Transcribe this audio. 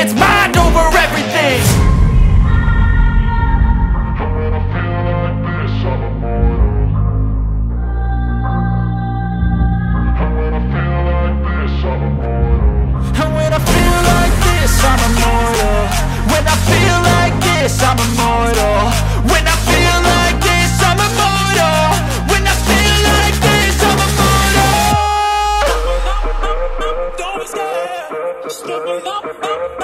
it's mind over everything. And I feel like this, I'm immortal. When I feel like this, I'm immortal. When I feel like this, I'm immortal. When I feel like this, I'm immortal. Up, up, up,